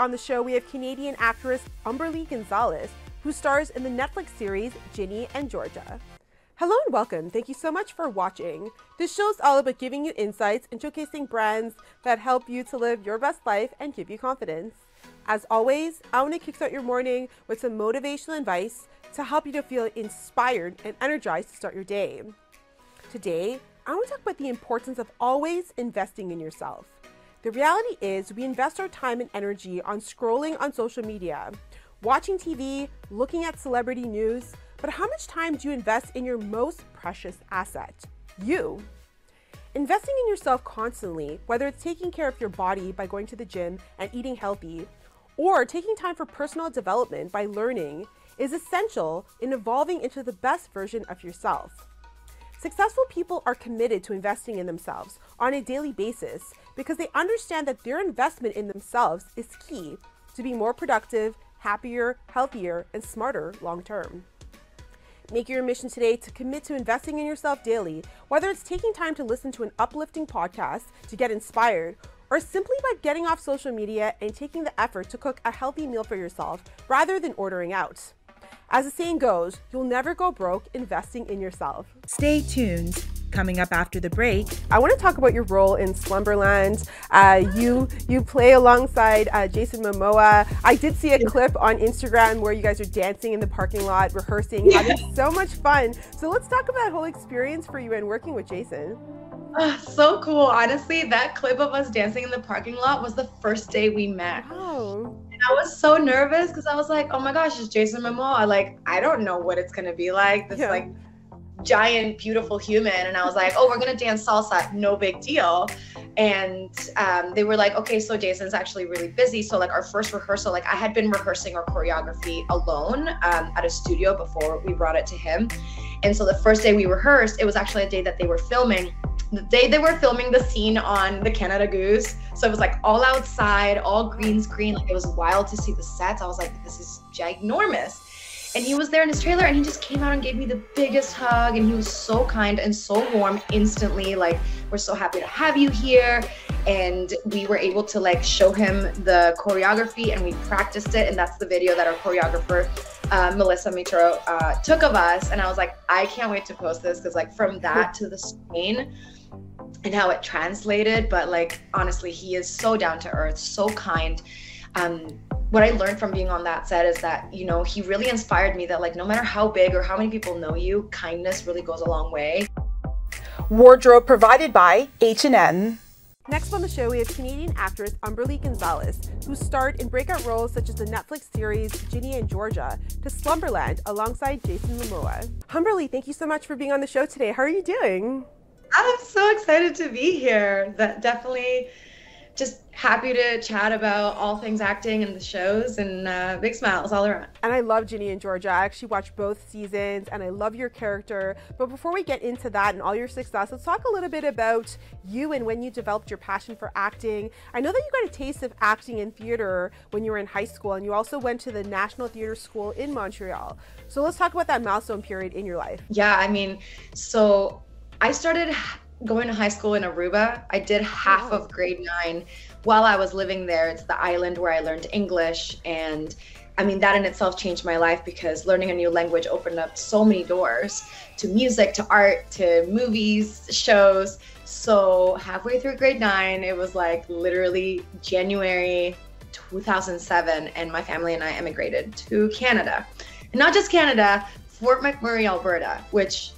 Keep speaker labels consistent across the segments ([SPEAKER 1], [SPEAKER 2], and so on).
[SPEAKER 1] On the show, we have Canadian actress Humberly Gonzalez, who stars in the Netflix series Ginny and Georgia. Hello and welcome. Thank you so much for watching. This show is all about giving you insights and showcasing brands that help you to live your best life and give you confidence. As always, I want to kickstart your morning with some motivational advice to help you to feel inspired and energized to start your day. Today, I want to talk about the importance of always investing in yourself. The reality is, we invest our time and energy on scrolling on social media, watching TV, looking at celebrity news, but how much time do you invest in your most precious asset? You. Investing in yourself constantly, whether it's taking care of your body by going to the gym and eating healthy, or taking time for personal development by learning, is essential in evolving into the best version of yourself. Successful people are committed to investing in themselves on a daily basis because they understand that their investment in themselves is key to be more productive, happier, healthier, and smarter long term. Make your mission today to commit to investing in yourself daily, whether it's taking time to listen to an uplifting podcast to get inspired, or simply by getting off social media and taking the effort to cook a healthy meal for yourself rather than ordering out. As the saying goes, you'll never go broke investing in yourself.
[SPEAKER 2] Stay tuned. Coming up after the break,
[SPEAKER 1] I want to talk about your role in Slumberland. Uh, you you play alongside uh, Jason Momoa. I did see a clip on Instagram where you guys are dancing in the parking lot, rehearsing, having so much fun. So let's talk about the whole experience for you and working with Jason.
[SPEAKER 3] Uh, so cool. Honestly, that clip of us dancing in the parking lot was the first day we met.
[SPEAKER 1] Wow.
[SPEAKER 3] I was so nervous because I was like, oh my gosh, it's Jason Momoa. Like, I don't know what it's gonna be like. This
[SPEAKER 1] Yeah.
[SPEAKER 3] like giant, beautiful human. And I was like, oh, we're gonna dance salsa, no big deal. And um, they were like, okay, so Jason's actually really busy. So like our first rehearsal, like I had been rehearsing our choreography alone um, at a studio before we brought it to him. And so the first day we rehearsed, it was actually a day that they were filming. The day they were filming the scene on the Canada Goose. So it was like all outside, all green screen. Like it was wild to see the sets. I was like, this is ginormous. And he was there in his trailer and he just came out and gave me the biggest hug. And he was so kind and so warm instantly. Like, we're so happy to have you here. And we were able to like show him the choreography and we practiced it. And that's the video that our choreographer, uh, Melissa Mitro, uh, took of us. And I was like, I can't wait to post this because, like, from that to the screen, and how it translated but like honestly he is so down to earth so kind um what i learned from being on that set is that you know he really inspired me that like no matter how big or how many people know you kindness really goes a long way
[SPEAKER 2] wardrobe provided by H&M.
[SPEAKER 1] Next on the show, we have Canadian actress Humberly Gonzalez, who starred in breakout roles such as the Netflix series Ginny and Georgia to Slumberland alongside Jason Momoa. Humberly, thank you so much for being on the show today. How are you doing?
[SPEAKER 3] I'm so excited to be here that definitely just happy to chat about all things acting and the shows and uh, big smiles all around
[SPEAKER 1] And I love Ginny and Georgia. I actually watched both seasons and I love your character. But before we get into that and all your success, let's talk a little bit about you and when you developed your passion for acting. I know that you got a taste of acting in theater when you were in high school and you also went to the National Theatre School in Montreal. So let's talk about that milestone period in your life.
[SPEAKER 3] Yeah, I mean, so I started going to high school in Aruba. I did oh, half
[SPEAKER 1] wow.
[SPEAKER 3] of grade nine while I was living there. It's the island where I learned English. And I mean, that in itself changed my life because learning a new language opened up so many doors to music, to art, to movies, shows. So halfway through grade nine, it was like literally January 2007, and my family and I emigrated to Canada. And not just Canada, Fort McMurray, Alberta, which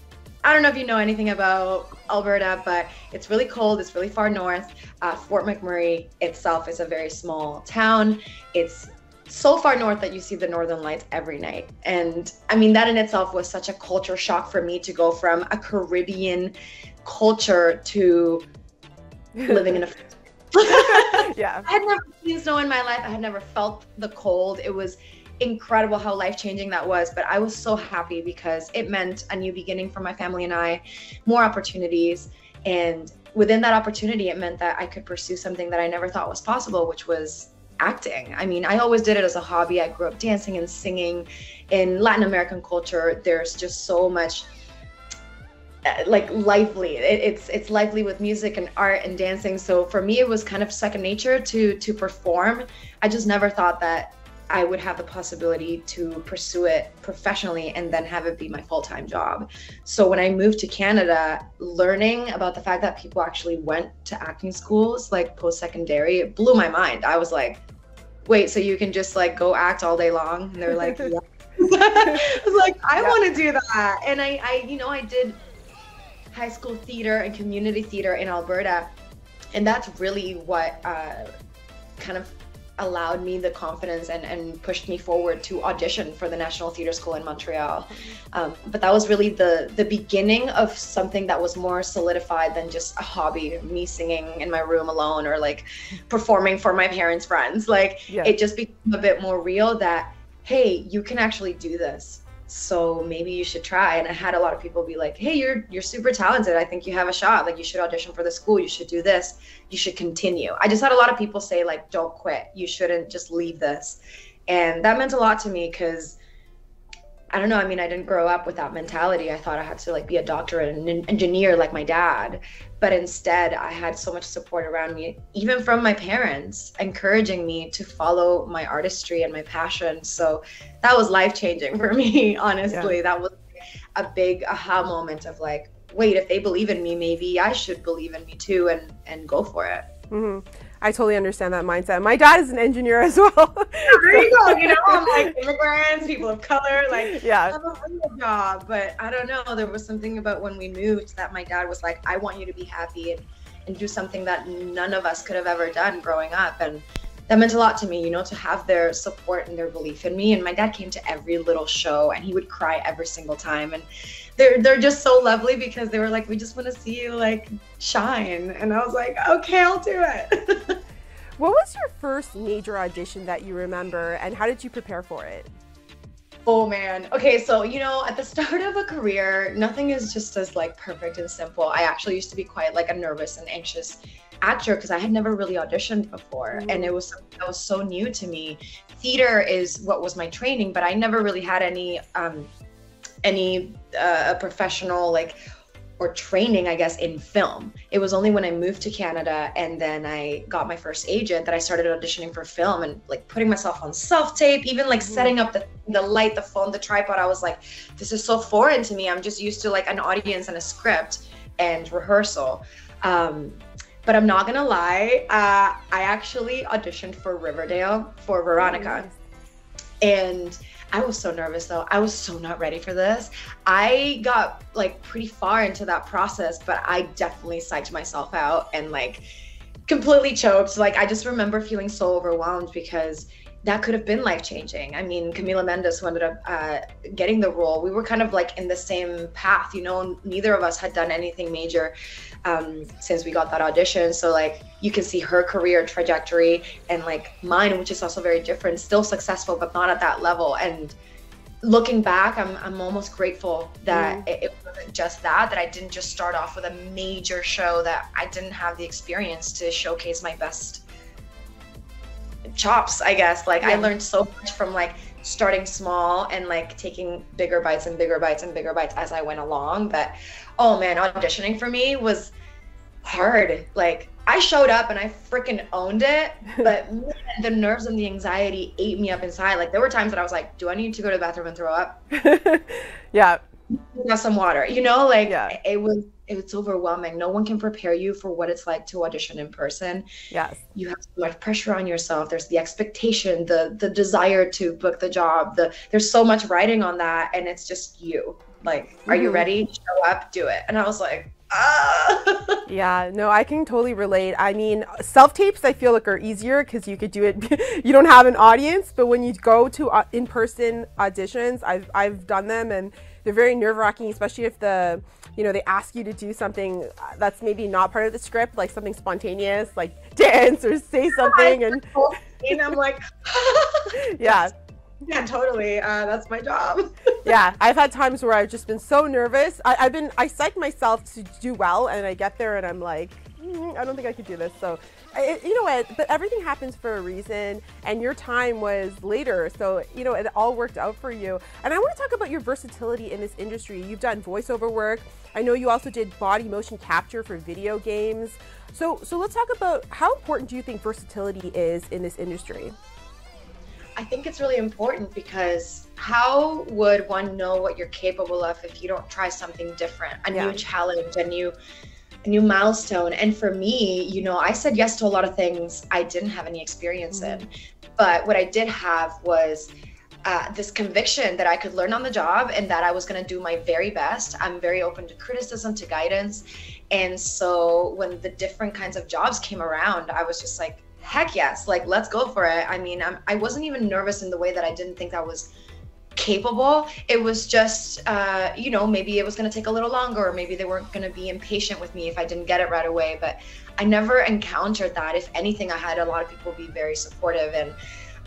[SPEAKER 3] I don't know if you know anything about Alberta, but it's really cold. It's really far north. Uh, Fort McMurray itself is a very small town. It's so far north that you see the northern lights every night. And I mean, that in itself was such a culture shock for me to go from a Caribbean culture to living in a
[SPEAKER 1] yeah.
[SPEAKER 3] I had never seen snow in my life. I had never felt the cold. It was incredible how life changing that was. But I was so happy because it meant a new beginning for my family and I, more opportunities. And within that opportunity, it meant that I could pursue something that I never thought was possible, which was acting. I mean, I always did it as a hobby. I grew up dancing and singing. In Latin American culture, there's just so much uh, like lively. It, it's it's lively with music and art and dancing. So for me, it was kind of second nature to to perform. I just never thought that I would have the possibility to pursue it professionally and then have it be my full time job. So when I moved to Canada, learning about the fact that people actually went to acting schools like post secondary, it blew my mind. I was like, wait, so you can just like go act all day long? And they're like, yeah. I was like, I yeah. want to do that. And I, I, you know, I did high school theater and community theater in Alberta. And that's really what uh, kind of allowed me the confidence and, and pushed me forward to audition for the National Theatre School in Montreal. Um, but that was really the the beginning of something that was more solidified than just a hobby, me singing in my room alone or like performing for my parents' friends. Like yeah. it just became a bit more real that hey, you can actually do this so maybe you should try. And i had a lot of people be like hey you're you're super talented. I think you have a shot. Like you should audition for the school. You should do this. You should continue. I just had a lot of people say like don't quit. You shouldn't just leave this. And that meant a lot to me because I don't know. I mean, I didn't grow up with that mentality. I thought I had to like be a doctor and an engineer like my dad. But instead, I had so much support around me, even from my parents, encouraging me to follow my artistry and my passion. So that was life changing for me, honestly. Yeah. That was a big aha moment of like, wait, if they believe in me, maybe I should believe in me too and, and go for it.
[SPEAKER 1] Mm-hmm. I totally understand that mindset. My dad is an engineer as well.
[SPEAKER 3] there you go. You know, I'm like immigrants, people of color, like yeah, have a real job. But I don't know. There was something about when we moved that my dad was like, I want you to be happy and and do something that none of us could have ever done growing up. And that meant a lot to me, you know, to have their support and their belief in me. And my dad came to every little show and he would cry every single time. And they're they're just so lovely because they were like, we just want to see you like shine. And I was like, okay, I'll do it.
[SPEAKER 1] what was your first major audition that you remember and how did you prepare for it?
[SPEAKER 3] Oh man. Okay, so you know, at the start of a career, nothing is just as like perfect and simple. I actually used to be quite like a nervous and anxious actor because I had never really auditioned before mm-hmm. and it was that was so new to me. Theater is what was my training, but I never really had any um any uh, professional like or training, I guess, in film. It was only when I moved to Canada and then I got my first agent that I started auditioning for film and like putting myself on self tape, even like mm-hmm. setting up the, the light, the phone, the tripod. I was like, this is so foreign to me. I'm just used to like an audience and a script and rehearsal. Um, but I'm not gonna lie, uh, I actually auditioned for Riverdale for Veronica. And I was so nervous though. I was so not ready for this. I got like pretty far into that process, but I definitely psyched myself out and like completely choked. Like I just remember feeling so overwhelmed because that could have been life changing. I mean, Camila Mendes, who ended up uh, getting the role, we were kind of like in the same path, you know, neither of us had done anything major um, since we got that audition. So, like, you can see her career trajectory and like mine, which is also very different, still successful, but not at that level. And looking back, I'm, I'm almost grateful that mm. it, it wasn't just that, that I didn't just start off with a major show, that I didn't have the experience to showcase my best chops, I guess. Like yeah. I learned so much from like starting small and like taking bigger bites and bigger bites and bigger bites as I went along. But oh man, auditioning for me was hard. Like I showed up and I freaking owned it, but man, the nerves and the anxiety ate me up inside. Like there were times that I was like, "Do I need to go to the bathroom and throw up?"
[SPEAKER 1] yeah.
[SPEAKER 3] Have some water. You know, like yeah. it was it's overwhelming. No one can prepare you for what it's like to audition in person.
[SPEAKER 1] Yes.
[SPEAKER 3] You have so much pressure on yourself. There's the expectation, the the desire to book the job. The there's so much writing on that and it's just you. Like, are mm-hmm. you ready? Show up, do it. And I was like, ah.
[SPEAKER 1] yeah, no, I can totally relate. I mean, self tapes I feel like are easier because you could do it. you don't have an audience, but when you go to uh, in person auditions, I've I've done them and they're very nerve wracking, especially if the you know they ask you to do something that's maybe not part of the script, like something spontaneous, like dance or say something, and
[SPEAKER 3] and I'm like,
[SPEAKER 1] yeah.
[SPEAKER 3] Yeah, totally. Uh, that's my job.
[SPEAKER 1] yeah, I've had times where I've just been so nervous. I, I've been I psych myself to do well, and I get there and I'm like, mm, I don't think I could do this. So, I, you know what? But everything happens for a reason, and your time was later. So, you know, it all worked out for you. And I want to talk about your versatility in this industry. You've done voiceover work. I know you also did body motion capture for video games. So, so let's talk about how important do you think versatility is in this industry?
[SPEAKER 3] I think it's really important because how would one know what you're capable of if you don't try something different, a yeah. new challenge, a new a new milestone. And for me, you know, I said yes to a lot of things I didn't have any experience mm-hmm. in. But what I did have was uh, this conviction that I could learn on the job and that I was going to do my very best. I'm very open to criticism, to guidance. And so when the different kinds of jobs came around, I was just like, heck yes, like let's go for it. I mean, I'm, I wasn't even nervous in the way that I didn't think I was capable. It was just, uh, you know, maybe it was going to take a little longer, or maybe they weren't going to be impatient with me if I didn't get it right away. But I never encountered that. If anything, I had a lot of people be very supportive. And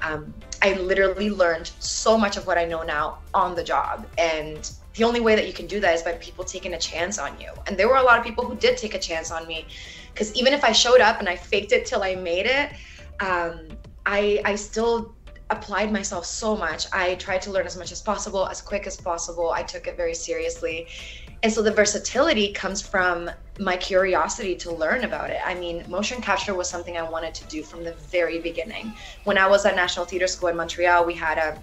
[SPEAKER 3] um, I literally learned so much of what I know now on the job. And the only way that you can do that is by people taking a chance on you. And there were a lot of people who did take a chance on me. Because even if I showed up and I faked it till I made it, um, I, I still applied myself so much. I tried to learn as much as possible, as quick as possible. I took it very seriously. And so the versatility comes from my curiosity to learn about it. I mean, motion capture was something I wanted to do from the very beginning. When I was at National Theatre School in Montreal, we had a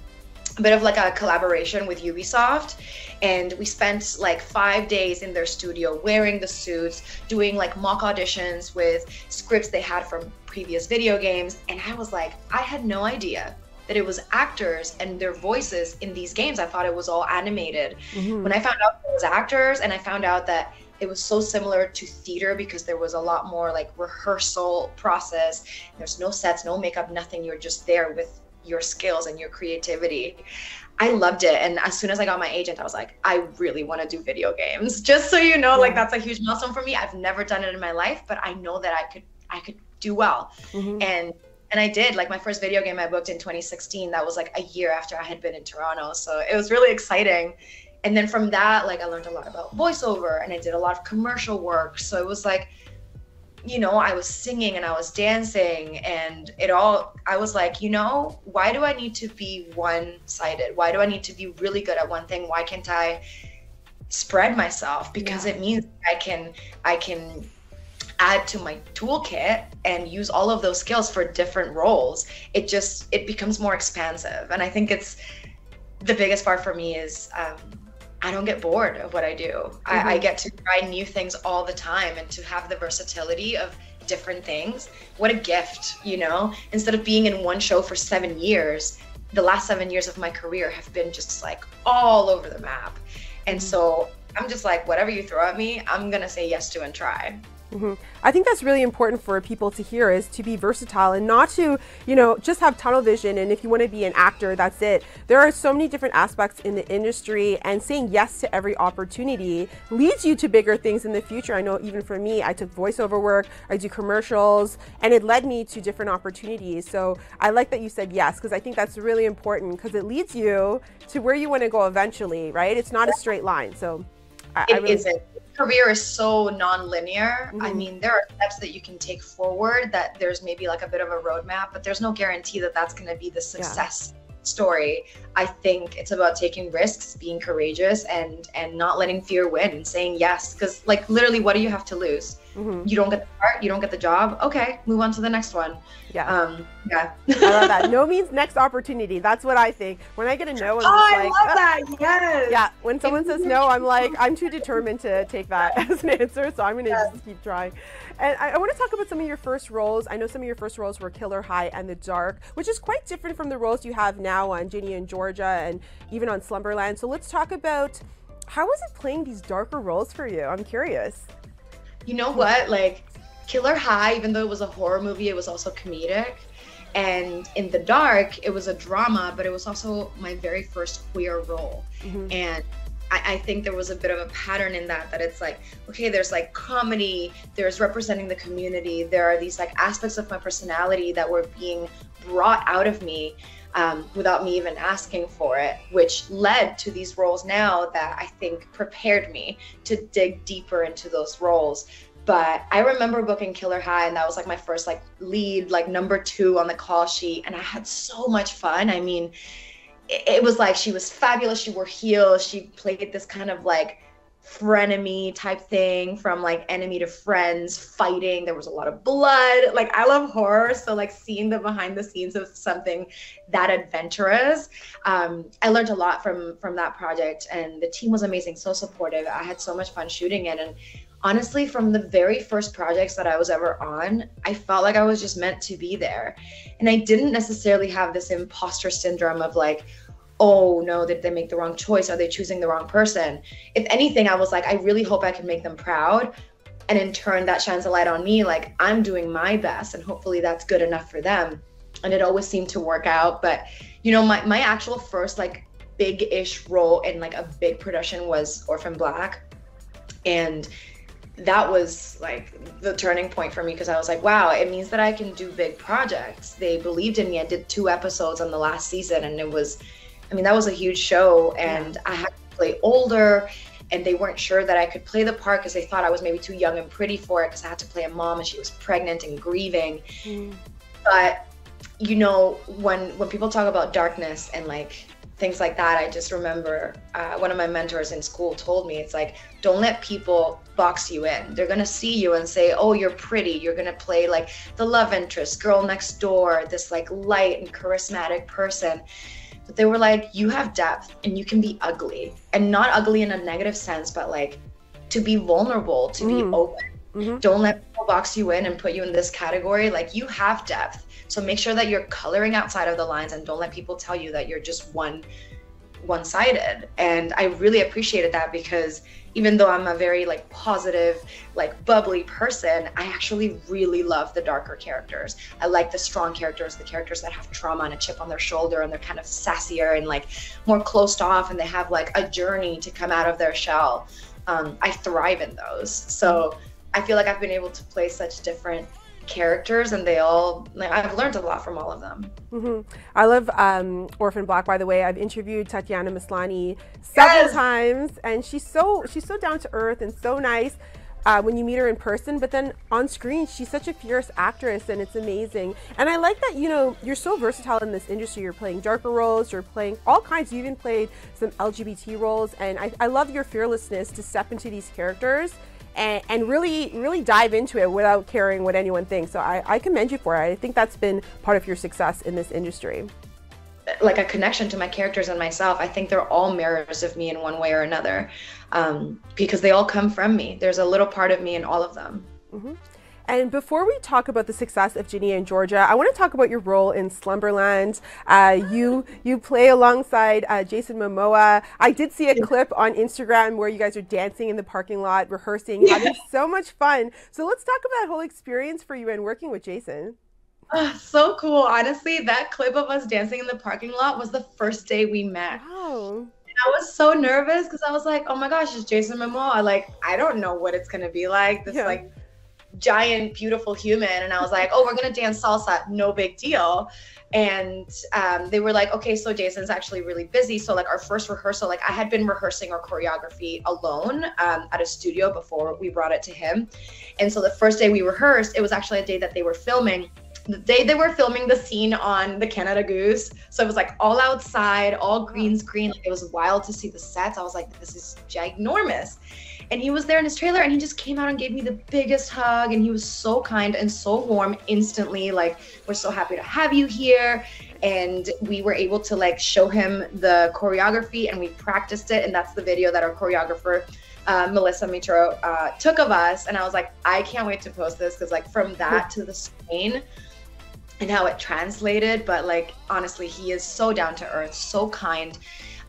[SPEAKER 3] a bit of like a collaboration with Ubisoft. And we spent like five days in their studio wearing the suits, doing like mock auditions with scripts they had from previous video games. And I was like, I had no idea that it was actors and their voices in these games. I thought it was all animated. Mm-hmm. When I found out it was actors and I found out that it was so similar to theater because there was a lot more like rehearsal process. There's no sets, no makeup, nothing. You're just there with your skills and your creativity. I loved it. And as soon as I got my agent, I was like, I really want to do video games. Just so you know, yeah. like that's a huge milestone for me. I've never done it in my life, but I know that I could I could do well. Mm-hmm. And and I did like my first video game I booked in 2016. That was like a year after I had been in Toronto. So it was really exciting. And then from that, like I learned a lot about voiceover and I did a lot of commercial work. So it was like, you know, I was singing and I was dancing and it all, I was like, you know, why do I need to be one sided? Why do I need to be really good at one thing? Why can't I spread myself? Because yeah. it means I can, I can add to my toolkit and use all of those skills for different roles it just it becomes more expansive and i think it's the biggest part for me is um, i don't get bored of what i do mm-hmm. I, I mm-hmm. get to try new things all the time and to have the versatility of different things what a gift you know instead of being in one show for seven years the last seven years of my career have been just like all over the map and mm-hmm. so i'm just like whatever you throw at me i'm gonna say yes to and try
[SPEAKER 1] Mm-hmm. I think that's really important for people to hear is to be versatile and not to, you know, just have tunnel vision. And if you want to be an actor, that's it. There are so many different aspects in the industry, and saying yes to every opportunity leads you to bigger things in the future. I know even for me, I took voiceover work, I do commercials, and it led me to different opportunities. So I like that you said yes because I think that's really important because it leads you to where you want to go eventually, right? It's not a straight line. So
[SPEAKER 3] I, it I really, isn't career is so non-linear. Mm-hmm. I mean, there are steps that you can take forward that there's maybe like a bit of a roadmap, but there's no guarantee that that's going to be the success yeah. story. I think it's about taking risks, being courageous, and and not letting fear win and saying yes. Because like literally, what do you have to lose? Mm-hmm. You don't get the part, you don't get the job. Okay, move on to the next one.
[SPEAKER 1] Yeah. Um, yeah. I love that. No means next opportunity. That's what I think. When I get a no, I'm oh, I
[SPEAKER 3] like, love that. Yes.
[SPEAKER 1] Yeah. When someone says no, I'm like, I'm too determined to take that as an answer, so I'm going to yes. just keep trying. And I, I want to talk about some of your first roles. I know some of your first roles were Killer High and The Dark, which is quite different from the roles you have now on Ginny and Georgia and even on Slumberland. So let's talk about how was it playing these darker roles for you? I'm curious
[SPEAKER 3] you know what? Like Killer High, even though it was a horror movie, it was also comedic. And in the dark, it was a drama, but it was also my very first queer role. Mm-hmm. And I, I, think there was a bit of a pattern in that, that it's like, okay, there's like comedy, there's representing the community, there are these like aspects of my personality that were being brought out of me um, without me even asking for it, which led to these roles now that I think prepared me to dig deeper into those roles. but I remember booking Killer High, and that was like my first like lead, like number two on the call sheet, and I had so much fun. I mean, it, it was like she was fabulous. She wore heels. She played this kind of like frenemy type thing from like enemy to friends fighting. There was a lot of blood. Like i love horror so like seeing the behind the scenes of something that adventurous um, i learned a lot from from that project and the team was amazing so supportive. I had so much fun shooting it and honestly from the very first projects that i was ever on i felt like i was just meant to be there. And i didn't necessarily have this imposter syndrome of like oh no, did they make the wrong choice? Are they choosing the wrong person? If anything, I was like, I really hope I can make them proud. And in turn, that shines a light on me. Like I'm doing my best, and hopefully that's good enough for them. And it always seemed to work out. But you know, my my actual first like big-ish role in like a big production was Orphan Black, and that was like the turning point for me because I was like, wow, it means that I can do big projects. They believed in me. I did two episodes on the last season, and it was I mean, that was a huge show, and I had to play older, and they weren't sure that I could play the part because they thought I was maybe too young and pretty for it because I had to play a mom and she was pregnant and grieving. Mm. But you know, when when people talk about darkness and like things like that, I just remember uh, one of my mentors in school told me, it's like, don't let people box you in. They're gonna see you and say, oh, you're pretty. You're gonna play like the love interest, girl next door, this like light and charismatic person but they were like, you have depth and you can be ugly and not ugly in a negative sense, but like to be vulnerable, to mm. be open. Mm-hmm. Don't let people box you in and put you in this category. Like you have depth. So make sure that you're coloring outside of the lines and don't let people tell you that you're just one one sided. And I really appreciated that because even though I'm a very like positive, like bubbly person, I actually really love the darker characters. I like the strong characters, the characters that have trauma and a chip on their shoulder and they're kind of sassier and like more closed off and they have like a journey to come out of their shell. Um, I thrive in those. So I feel like I've been able to play such different characters and they all like i've learned a lot from all of them
[SPEAKER 1] mm-hmm. i love um, orphan black by the way i've interviewed tatiana maslany several yes! times and she's so she's so down to earth and so nice uh, when you meet her in person, but then on screen, she's such a fierce actress and it's amazing. And I like that, you know, you're so versatile in this industry. You're playing darker roles, you're playing all kinds. You even played some LGBT roles. And I, I love your fearlessness to step into these characters and, and really, really dive into it without caring what anyone thinks. So I, I commend you for it. I think that's been part of your success in this industry
[SPEAKER 3] like a connection to my characters and myself. I think they're all mirrors of me in one way or another um, because they all come from me. There's a little part of me in all of them. Mm-hmm.
[SPEAKER 1] And before we talk about the success of Ginny and Georgia, I want to talk about your role in Slumberland. Uh, you you play alongside uh, Jason Momoa. I did see a clip on Instagram where you guys are dancing in the parking lot, rehearsing, yeah. having so much fun. So let's talk about that whole experience for you and working with Jason.
[SPEAKER 3] Uh, so cool. Honestly, that clip of us dancing in the parking lot was the first day we met.
[SPEAKER 1] Wow.
[SPEAKER 3] I was so nervous because I was like, oh my gosh, it's Jason Momoa. Like, I don't know what it's gonna be like. This yeah. like giant, beautiful human. And I was like, oh, we're going to dance salsa. No big deal. And um, they were like, okay, so Jason's actually really busy. So, like, our first rehearsal, like, I had been rehearsing our choreography alone um, at a studio before we brought it to him. And so, the first day we rehearsed, it was actually a day that they were filming the day they were filming the scene on the Canada Goose. So it was like all outside, all green screen. Like it was wild to see the sets. I was like, this is ginormous and he was there in his trailer and he just came out and gave me the biggest hug and he was so kind and so warm instantly like we're so happy to have you here and we were able to like show him the choreography and we practiced it and that's the video that our choreographer uh, Melissa Mitro uh, took of us and I was like I can't wait to post this because like from that to the screen and how it translated but like honestly he is so down to earth so kind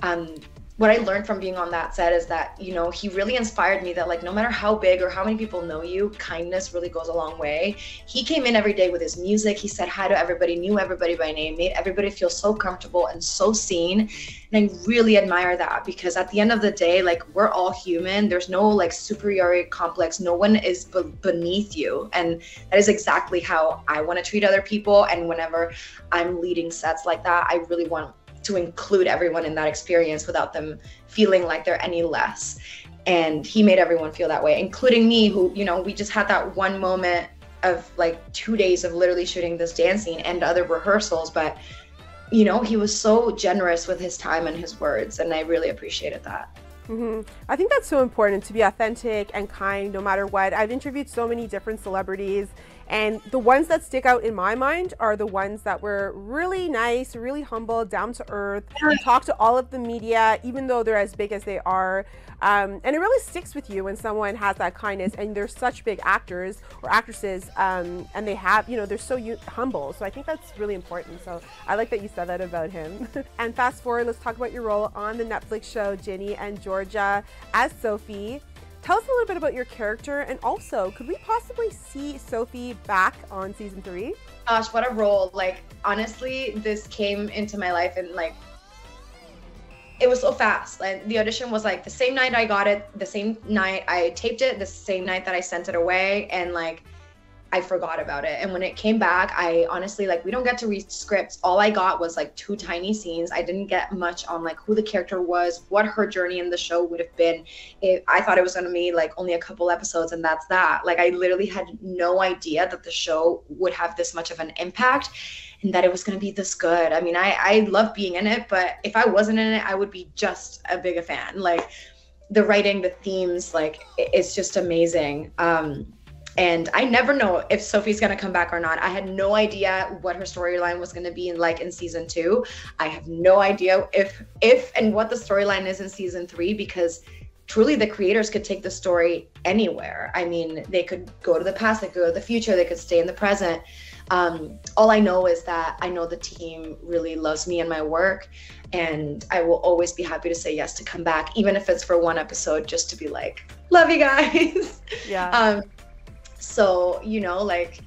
[SPEAKER 3] um, what I learned from being on that set is that, you know, he really inspired me that, like, no matter how big or how many people know you, kindness really goes a long way. He came in every day with his music. He said hi to everybody, knew everybody by name, made everybody feel so comfortable and so seen. And I really admire that because at the end of the day, like, we're all human. There's no like superiority complex. No one is be- beneath you. And that is exactly how I want to treat other people. And whenever I'm leading sets like that, I really want to include everyone in that experience without them feeling like they're any less. and he made everyone feel that way including me who you know we just had that one moment of like two days of literally shooting this dance scene and other rehearsals but you know he was so generous with his time and his words and i really appreciated that
[SPEAKER 1] Mm-hmm. I think that's so important to be authentic and kind no matter what. I've interviewed so many different celebrities, and the ones that stick out in my mind are the ones that were really nice, really humble, down to earth, talk to all of the media, even though they're as big as they are. Um, and it really sticks with you when someone has that kindness and they're such big actors or actresses um, and they have, you know, they're so humble. So I think that's really important. So I like that you said that about him. and fast forward, let's talk about your role on the Netflix show Ginny and Georgia as Sophie. Tell us a little bit about your character and also could we possibly see Sophie back on season three?
[SPEAKER 3] Gosh, what a role. Like, honestly, this came into my life and like it was so fast. Like the audition was like the same night I got it, the same night I taped it, the same night that I sent it away, and like I forgot about it. And when it came back, I honestly like we don't get to read scripts. All I got was like two tiny scenes. I didn't get much on like who the character was, what her journey in the show would have been. It, I thought it was gonna be like only a couple episodes, and that's that. Like I literally had no idea that the show would have this much of an impact and that it was going to be this good. I mean, I I love being in it, but if I wasn't in it, I would be just a bigger fan. Like the writing, the themes, like it's just amazing. Um, and I never know if Sophie's gonna come back or not. I had no idea what her storyline was gonna be in like in season two. I have no idea if if and what the storyline is in season three because truly the creators could take the story anywhere. I mean, they could go to the past, they could go to the future, they could stay in the present um, all I know is that I know the team really loves me and my work, and I will always be happy to say yes to come back, even if it's for one episode, just to be like, love you guys.
[SPEAKER 1] Yeah.
[SPEAKER 3] Um, so you know, like,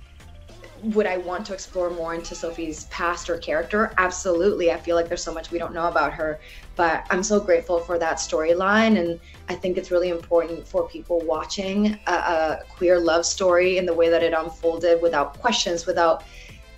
[SPEAKER 3] would I want to explore more into Sophie's past or character? Absolutely. I feel like there's so much we don't know about her, but I'm so grateful for that storyline, and I think it's really important for people watching a, a queer love story in the way that it unfolded without questions, without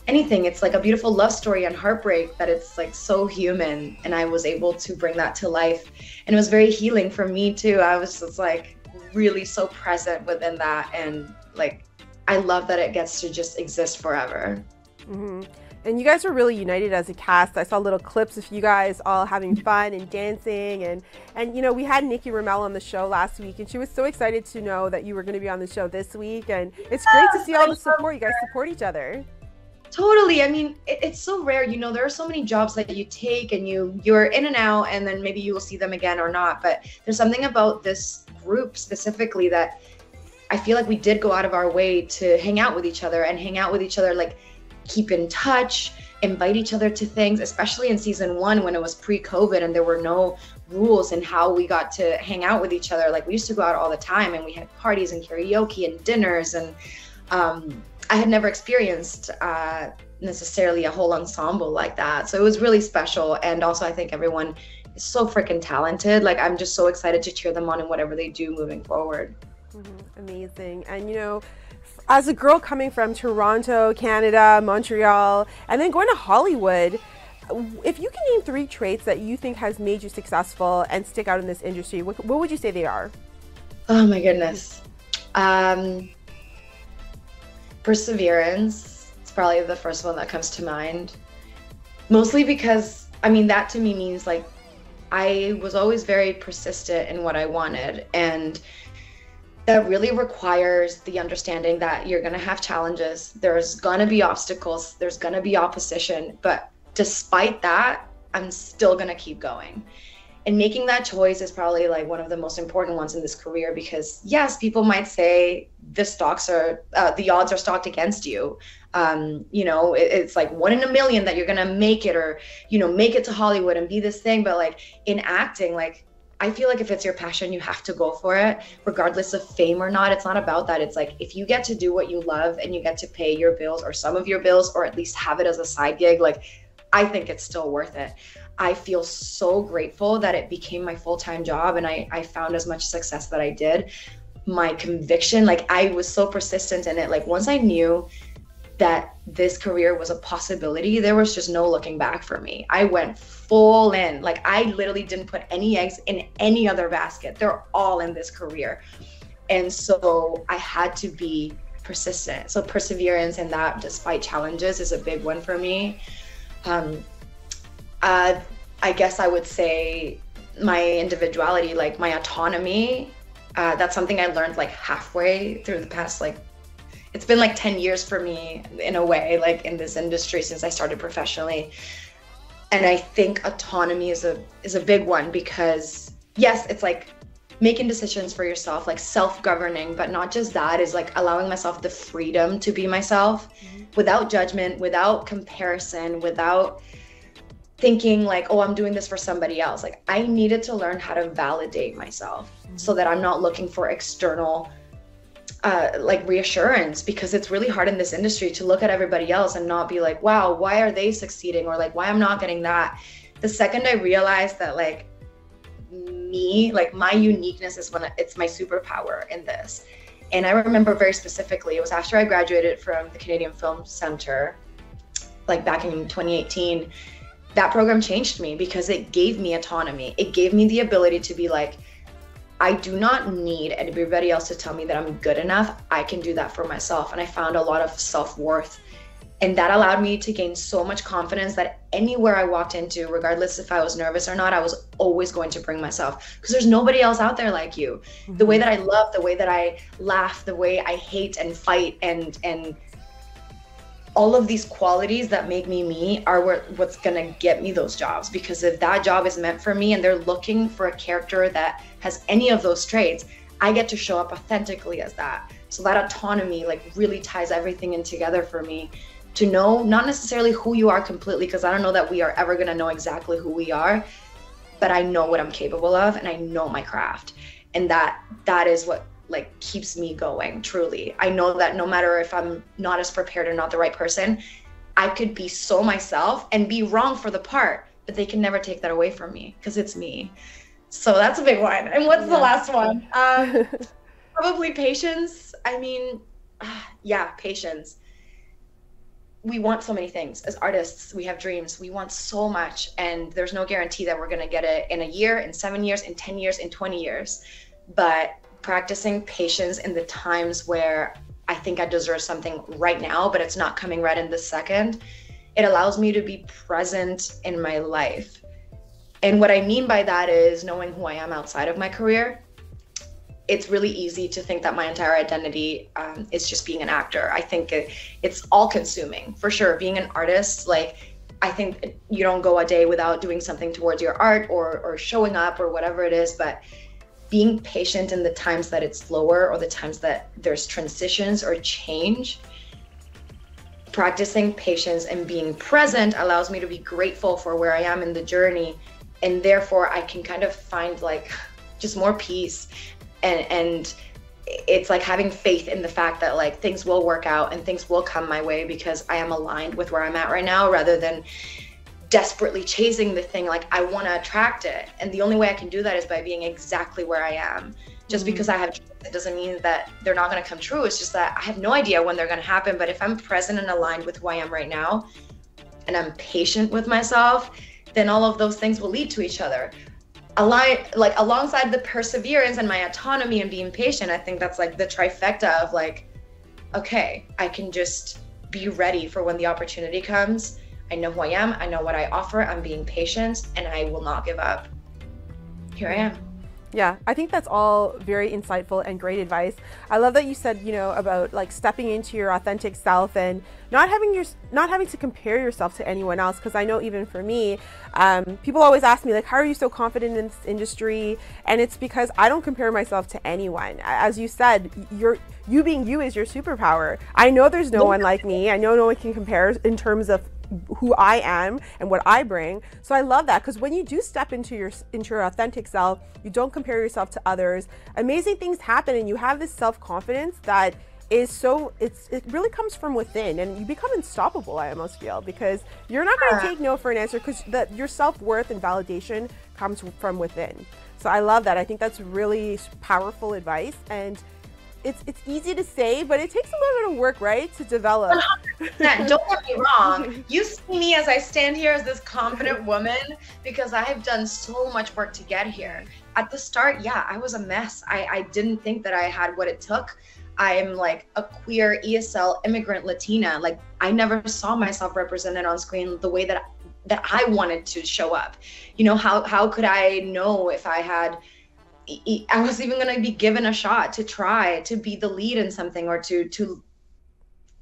[SPEAKER 3] anything. It's like a beautiful love story and heartbreak that it's like so human. And I was able to bring that to life. And it was very healing for me too. I was just like really so present within that. And like, I love that it gets to just exist forever.
[SPEAKER 1] Mm-hmm. And you guys were really united as a cast. I saw little clips of you guys all having fun and dancing, and and you know we had Nikki Roumel on the show last week, and she was so excited to know that you were going to be on the show this week, and it's great to see all the support. You guys support each other.
[SPEAKER 3] Totally. I mean, it, it's so rare. You know, there are so many jobs that you take, and you you're in and out, and then maybe you will see them again or not. But there's something about this group specifically that I feel like we did go out of our way to hang out with each other and hang out with each other like keep in touch, invite each other to things, especially in season one when it was pre COVID and there were no rules in how we got to hang out with each other. Like we used to go out all the time and we had parties and karaoke and dinners. And um, I had never experienced uh, necessarily a whole ensemble like that. So it was really special. And also, I think everyone is so freaking talented. Like I'm just so excited to cheer them on in whatever they do moving forward.
[SPEAKER 1] Mm-hmm. Amazing. And you know, as a girl coming from Toronto, Canada, Montreal, and then going to Hollywood, if you can name three traits that you think has made you successful and stick out in this industry, what, what would you say they are?
[SPEAKER 3] Oh my goodness. Um, perseverance. It's probably the first one that comes to mind. Mostly because, I mean, that to me means like I was always very persistent in what I wanted. And that really requires the understanding that you're going to have challenges. There's going to be obstacles, there's going to be opposition. But despite that, I'm still going to keep going. And making that choice is probably like one of the most important ones in this career because, yes, people might say the stocks are, uh, the odds are stocked against you. Um, you know, it, it's like one in a million that you're going to make it or, you know, make it to Hollywood and be this thing. But like in acting, like I feel like if it's your passion, you have to go for it, regardless of fame or not. It's not about that. It's like if you get to do what you love and you get to pay your bills or some of your bills, or at least have it as a side gig, like I think it's still worth it. I feel so grateful that it became my full time job and I, I found as much success that I did. My conviction, like I was so persistent in it. Like once I knew that this career was a possibility, there was just no looking back for me. I went full in. Like I literally didn't put any eggs in any other basket. They're all in this career. And so I had to be persistent. So perseverance and that despite challenges is a big one for me. Um, uh, I guess I would say my individuality, like my autonomy, uh, that's something I learned like halfway through the past like it's been like 10 years for me in a way like in this industry since i started professionally and i think autonomy is a is a big one because yes it's like making decisions for yourself like self-governing but not just that is like allowing myself the freedom to be myself mm-hmm. without judgment without comparison without thinking like oh i'm doing this for somebody else like i needed to learn how to validate myself mm-hmm. so that i'm not looking for external uh, like reassurance because it's really hard in this industry to look at everybody else and not be like, wow, why are they succeeding or like why I'm not getting that. The second I realized that like me, like my uniqueness is when it's my superpower in this. And I remember very specifically, it was after I graduated from the Canadian Film Center, like back in 2018. That program changed me because it gave me autonomy. It gave me the ability to be like, I do not need everybody else to tell me that I'm good enough. I can do that for myself. And I found a lot of self worth. And that allowed me to gain so much confidence that anywhere I walked into, regardless if I was nervous or not, I was always going to bring myself because there's nobody else out there like you. Mm-hmm. The way that I love, the way that I laugh, the way I hate and fight and and all of these qualities that make me me are what's gonna get me those jobs. Because if that job is meant for me and they're looking for a character that has any of those traits, I get to show up authentically as that. So that autonomy like really ties everything in together for me to know not necessarily who you are completely because I don't know that we are ever going to know exactly who we are, but I know what I'm capable of and I know my craft. And that that is what like keeps me going truly i know that no matter if i'm not as prepared or not the right person i could be so myself and be wrong for the part but they can never take that away from me because it's me so that's a big one. And what's yeah. the last one? Um, probably patience. I mean yeah patience. We want so many things. As artists we have dreams. We want so much. And there's no guarantee that we're going to get it in a year in seven years in 10 years in 20 years. But practicing patience in the times where I think I deserve something right now, but it's not coming right in the second. It allows me to be present in my life. And what I mean by that is knowing who I am outside of my career. It's really easy to think that my entire identity um, is just being an actor. I think it, it's all consuming for sure. Being an artist, like, I think you don't go a day without doing something towards your art or, or showing up or whatever it is. But being patient in the times that it's slower or the times that there's transitions or change practicing patience and being present allows me to be grateful for where i am in the journey and therefore i can kind of find like just more peace. And and it's like having faith in the fact that like things will work out and things will come my way because i am aligned with where i'm at right now rather than desperately chasing the thing. Like i want to attract it. And the only way i can do that is by being exactly where i am. Just mm-hmm. because i have it doesn't mean that they're not going to come true. It's just that i have no idea when they're going to happen. But if i'm present and aligned with who i am right now and i'm patient with myself then all of those things will lead to each other align like alongside the perseverance and my autonomy and being patient i think that's like the trifecta of like okay i can just be ready for when the opportunity comes I know who I am. I know what I offer. I'm being patient and I will not give up. Here I am.
[SPEAKER 1] Yeah, I think that's all very insightful and great advice. I love that you said, you know, about like stepping into your authentic self and not having your not having to compare yourself to anyone else. Because I know even for me, um, people always ask me like, "How are you so confident in this industry?" And it's because I don't compare myself to anyone. As you said, you're you being you is your superpower. I know there's no one like me. I know no one can compare in terms of who I am and what I bring. So I love that because when you do step into your into your authentic self, you don't compare yourself to others. Amazing things happen, and you have this self confidence that is so it's it really comes from within and you become unstoppable i almost feel because you're not going to take no for an answer because that your self-worth and validation comes from within so i love that i think that's really powerful advice and it's it's easy to say, but it takes a little bit of work, right, to develop.
[SPEAKER 3] 100%. Don't get me wrong. You see me as I stand here as this confident woman because I have done so much work to get here. At the start, yeah, I was a mess. I, I didn't think that I had what it took. I'm like a queer ESL immigrant Latina. Like I never saw myself represented on screen the way that that I wanted to show up. You know, how how could I know if I had I was even going to be given a shot to try to be the lead in something or to to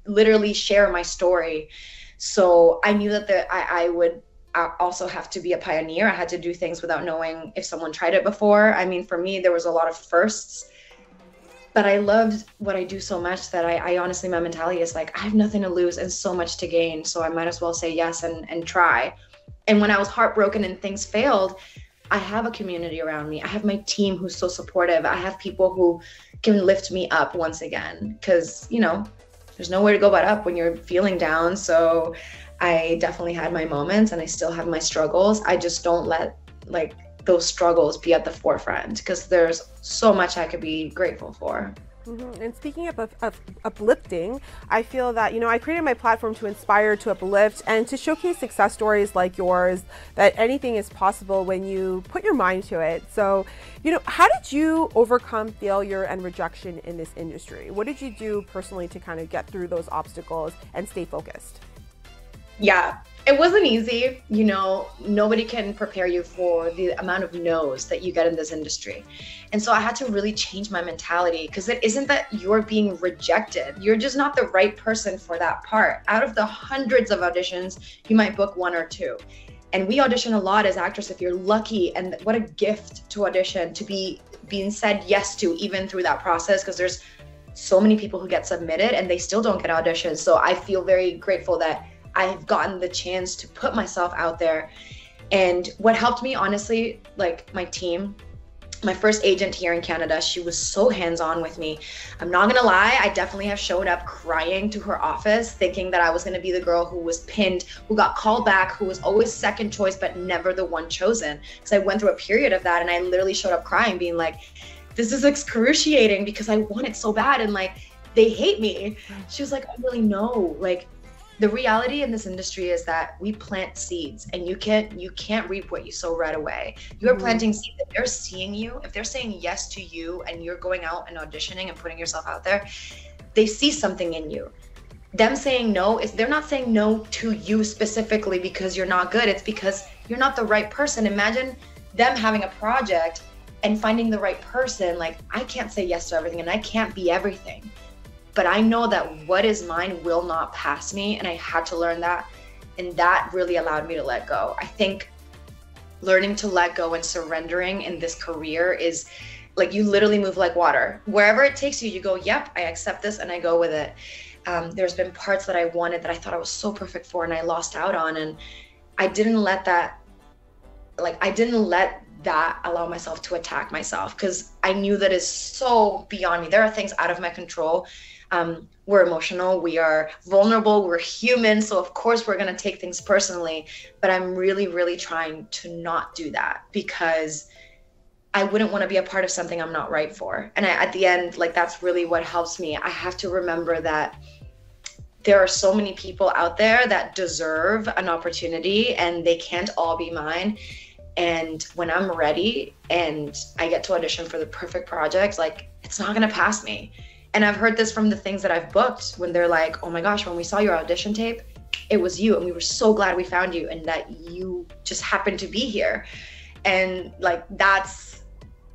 [SPEAKER 3] literally share my story. So I knew that the I, I would uh, also have to be a pioneer. I had to do things without knowing if someone tried it before. I mean, for me, there was a lot of firsts, but I loved what I do so much that I, I honestly, my mentality is like, I have nothing to lose and so much to gain. So I might as well say yes and, and try. And when I was heartbroken and things failed, I have a community around me. I have my team who's so supportive. I have people who can lift me up once again because, you know, there's nowhere to go but up when you're feeling down. So I definitely had my moments and I still have my struggles. I just don't let like those struggles be at the forefront because there's so much I could be grateful for.
[SPEAKER 1] Mm-hmm. And speaking of, of, of, uplifting, I feel that, you know, I created my platform to inspire, to uplift, and to showcase success stories like yours that anything is possible when you put your mind to it. So, you know, how did you overcome failure and rejection in this industry? What did you do personally to kind of get through those obstacles and stay focused?
[SPEAKER 3] Yeah, it wasn't easy. You know, nobody can prepare you for the amount of no's that you get in this industry. And so I had to really change my mentality because it isn't that you're being rejected. You're just not the right person for that part. Out of the hundreds of auditions, you might book one or two. And we audition a lot as actors if you're lucky. And what a gift to audition, to be being said yes to even through that process because there's so many people who get submitted and they still don't get auditions. So I feel very grateful that I've gotten the chance to put myself out there. And what helped me, honestly, like my team, my first agent here in Canada, she was so hands on with me. I'm not gonna lie, I definitely have showed up crying to her office, thinking that I was gonna be the girl who was pinned, who got called back, who was always second choice, but never the one chosen. Because I went through a period of that and I literally showed up crying, being like, this is excruciating because I want it so bad. And like, they hate me. She was like, I really know. Like, the reality in this industry is that we plant seeds and you can't you can't reap what you sow right away. You're mm-hmm. planting seeds if they're seeing you if they're saying yes to you and you're going out and auditioning and putting yourself out there they see something in you. Them saying no is they're not saying no to you specifically because you're not good it's because you're not the right person. Imagine them having a project and finding the right person like i can't say yes to everything and i can't be everything but I know that what is mine will not pass me. And I had to learn that. And that really allowed me to let go. I think learning to let go and surrendering in this career is like you literally move like water. Wherever it takes you, you go, yep, I accept this and I go with it. Um, there's been parts that I wanted that I thought I was so perfect for and I lost out on. And I didn't let that, like, I didn't let that allow myself to attack myself because I knew that is so beyond me. There are things out of my control um, we're emotional, we are vulnerable, we're human. So, of course, we're going to take things personally. But I'm really, really trying to not do that because I wouldn't want to be a part of something I'm not right for. And I, at the end, like, that's really what helps me. I have to remember that there are so many people out there that deserve an opportunity and they can't all be mine. And when I'm ready and I get to audition for the perfect project, like, it's not going to pass me and I've heard this from the things that I've booked when they're like, oh my gosh, when we saw your audition tape, it was you. And we were so glad we found you and that you just happened to be here. And like, that's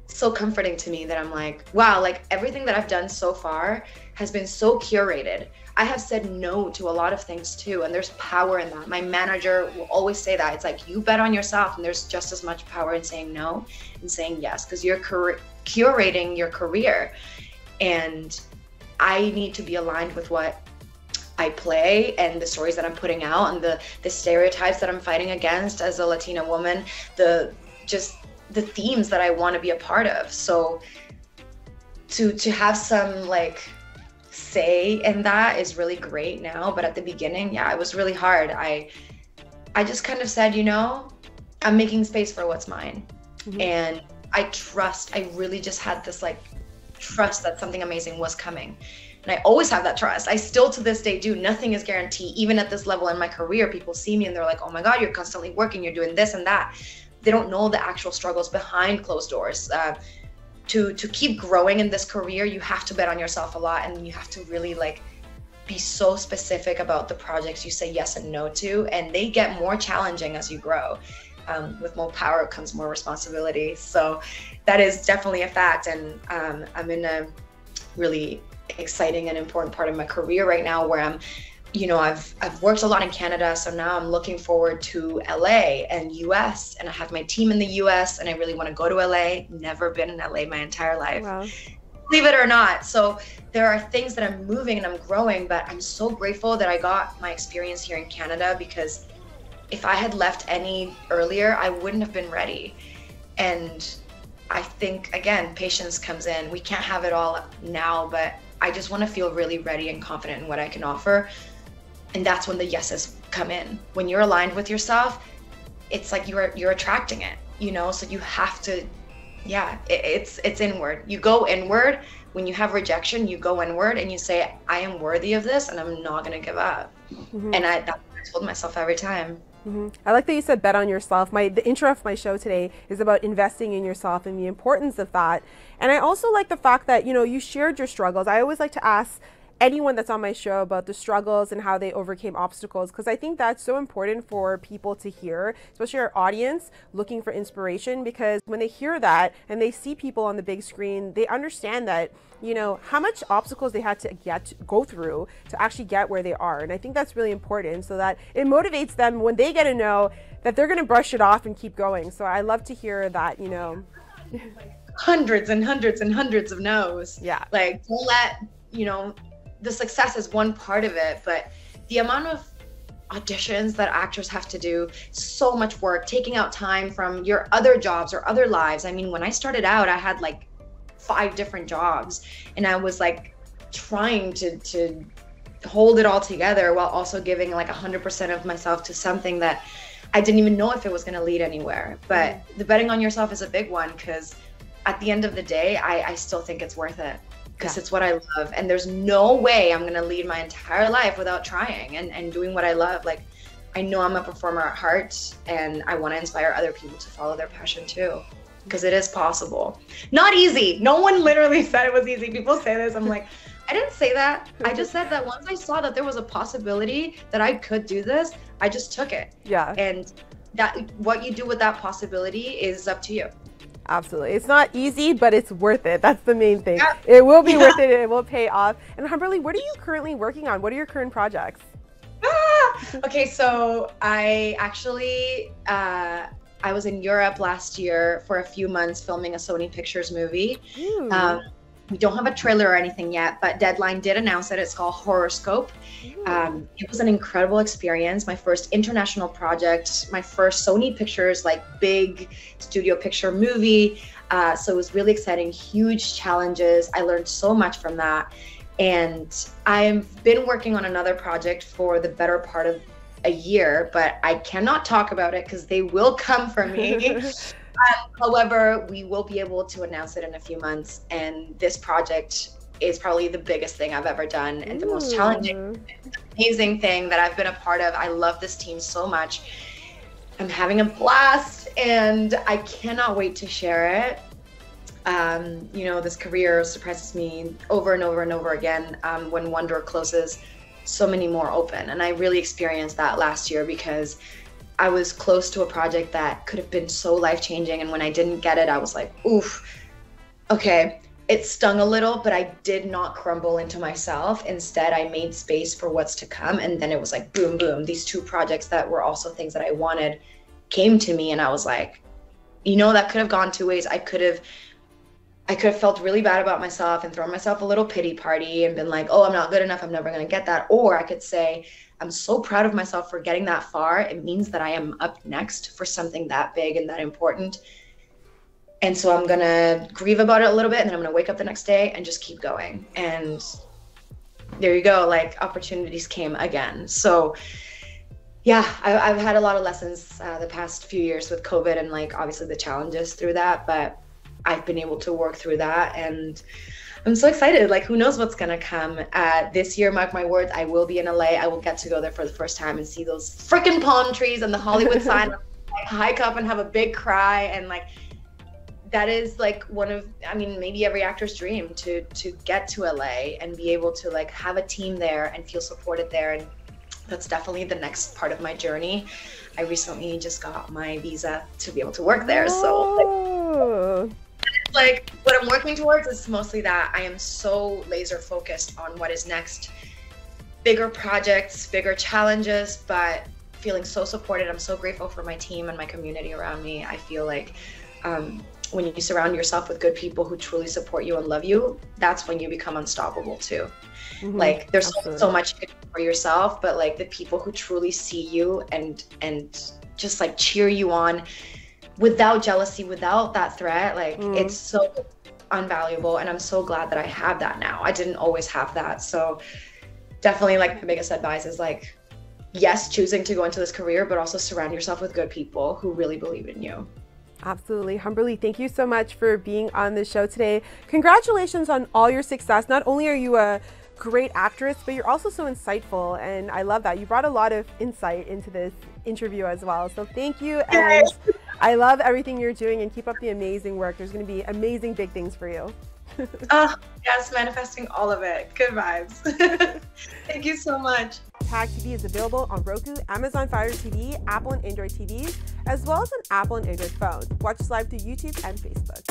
[SPEAKER 3] so comforting to me that I'm like, wow, like everything that I've done so far has been so curated. I have said no to a lot of things too, and there's power in that. My manager will always say that. It's like you bet on yourself, and there's just as much power in saying no and saying yes because you're cur- curating your career. And I need to be aligned with what I play and the stories that I'm putting out and the the stereotypes that I'm fighting against as a Latina woman, the just the themes that I want to be a part of. So to to have some like say in that is really great now, but at the beginning, yeah, it was really hard. I I just kind of said, you know, I'm making space for what's mine. Mm-hmm. And I trust, I really just had this like trust that something amazing was coming. And I always have that trust. I still to this day do. Nothing is guaranteed. Even at this level in my career, people see me and they're like, oh my God, you're constantly working, you're doing this and that. They don't know the actual struggles behind closed doors. Uh, to to keep growing in this career, you have to bet on yourself a lot and you have to really like be so specific about the projects you say yes and no to, and they get more challenging as you grow. Um, with more power comes more responsibility. So that is definitely a fact. And um, I'm in a really exciting and important part of my career right now where I'm you know I've I've worked a lot in Canada so now I'm looking forward to LA and US and I have my team in the US and I really want to go to LA never been in LA my entire life wow. believe it or not so there are things that I'm moving and I'm growing but I'm so grateful that I got my experience here in Canada because if I had left any earlier I wouldn't have been ready and I think again patience comes in we can't have it all now but I just want to feel really ready and confident in what I can offer. And that's when the yeses come in. When you're aligned with yourself, it's like you're you're attracting it, you know? So you have to yeah, it, it's it's inward. You go inward. When you have rejection, you go inward and you say, I am worthy of this and I'm not gonna give up. Mm-hmm. And I that's what I told myself every time.
[SPEAKER 1] Mm-hmm. I like that you said bet on yourself. My the intro of my show today is about investing in yourself and the importance of that. And I also like the fact that you know you shared your struggles. I always like to ask anyone that's on my show about the struggles and how they overcame obstacles because I think that's so important for people to hear, especially our audience looking for inspiration because when they hear that and they see people on the big screen, they understand that, you know, how much obstacles they had to get to go through to actually get where they are. And I think that's really important so that it motivates them when they get to know that they're going to brush it off and keep going. So I love to hear that, you know.
[SPEAKER 3] hundreds and hundreds and hundreds of no's.
[SPEAKER 1] Yeah.
[SPEAKER 3] Like don't let, you know, the success is one part of it, but the amount of auditions that actors have to do so much work taking out time from your other jobs or other lives. I mean when i started out i had like five different jobs and i was like trying to to hold it all together while also giving like 100% of myself to something that i didn't even know if it was going to lead anywhere. But mm-hmm. the betting on yourself is a big one because at the end of the day I, I still think it's worth it because yeah. it's what I love. And there's no way I'm going to lead my entire life without trying and, and doing what I love. Like, I know I'm a performer at heart and I want to inspire other people to follow their passion too. Because it is possible. Not easy. No one literally said it was easy. People say this. I'm like, I didn't say that. I just said that once I saw that there was a possibility that I could do this, I just took it.
[SPEAKER 1] Yeah.
[SPEAKER 3] And that what you do with that possibility is up to you.
[SPEAKER 1] Absolutely. It's not easy, but it's worth it. That's the main thing. Yeah. It will be yeah. worth it it will pay off. And Humberly, what are you currently working on? What are your current projects?
[SPEAKER 3] Ah! Okay, so I actually uh, I was in Europe last year for a few months filming a Sony Pictures movie. Um, we don't have a trailer or anything yet, but Deadline did announce it. It's called Horoscope. Um, it was an incredible experience. My first international project, my first Sony Pictures like big studio picture movie. Uh, so it was really exciting. Huge challenges. I learned so much from that. And I've been working on another project for the better part of a year, but I cannot talk about it because they will come for me. Um, however, we will be able to announce it in a few months. And this project is probably the biggest thing I've ever done and the most challenging, amazing thing that I've been a part of. I love this team so much. I'm having a blast and I cannot wait to share it. Um, you know, this career surprises me over and over and over again. Um, when one door closes, so many more open. And I really experienced that last year because I was close to a project that could have been so life changing. And when I didn't get it, I was like, oof, okay. It stung a little, but I did not crumble into myself. Instead, I made space for what's to come. And then it was like, boom, boom. These two projects that were also things that I wanted came to me. And I was like, you know, that could have gone two ways. I could have I could have felt really bad about myself and thrown myself a little pity party and been like, oh, I'm not good enough. I'm never going to get that. Or I could say, I'm so proud of myself for getting that far. It means that I am up next for something that big and that important. And so I'm going to grieve about it a little bit and then I'm going to wake up the next day and just keep going. And there you go. Like opportunities came again. So, yeah, I, have had a lot of lessons uh, the past few years with COVID and like obviously the challenges through that. But I've been able to work through that and I'm so excited. Like, who knows what's gonna come? Uh, this year, mark my words, I will be in LA. I will get to go there for the first time and see those freaking palm trees and the Hollywood sign. Like, hike up and have a big cry and like that is like one of i mean maybe every actor's dream to to get to la and be able to like have a team there and feel supported there and that's definitely the next part of my journey i recently just got my visa to be able to work there so like,
[SPEAKER 1] Oh.
[SPEAKER 3] Like what i'm working towards is mostly that i am so laser focused on what is next bigger projects bigger challenges but feeling so supported i'm so grateful for my team and my community around me i feel like um, when you surround yourself with good people who truly support you and love you that's when you become unstoppable too
[SPEAKER 1] Mhm.
[SPEAKER 3] like there's so,
[SPEAKER 1] absolutely.
[SPEAKER 3] so much you can do for yourself but like the people who truly see you and and just like cheer you on without jealousy without that threat like
[SPEAKER 1] Mm.
[SPEAKER 3] it's so unvaluable and i'm so glad that i have that now i didn't always have that so definitely like the biggest advice is like yes choosing to go into this career but also surround yourself with good people who really believe in you
[SPEAKER 1] Absolutely. Humberly, thank you so much for being on the show today. Congratulations on all your success. Not only are you a great actress, but you're also so insightful. And I love that. You brought a lot of insight into this interview as well. So thank you. And I love everything you're doing and keep up the amazing work. There's going to be amazing big things for you.
[SPEAKER 3] oh yes manifesting all of it good vibes thank you so much
[SPEAKER 1] Tag TV is available on Roku, Amazon Fire TV, Apple and Android TVs, as well as on Apple and Android phones. Watch us live through YouTube and Facebook.